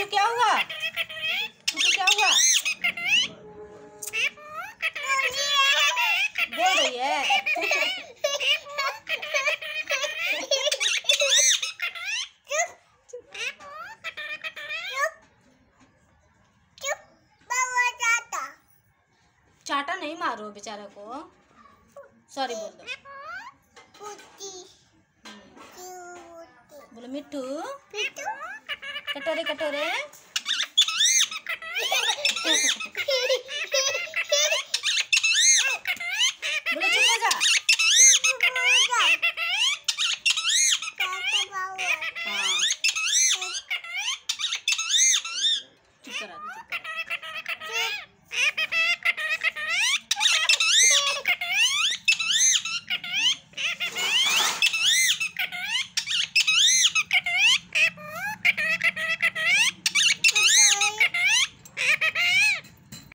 तुझे क्या हुआ? तुझे क्या हुआ? बोल रही है। चाटा नहीं मारो बेचारा को। सॉरी बोल दो। बोलो मिट्टू? कटोरे कटोरे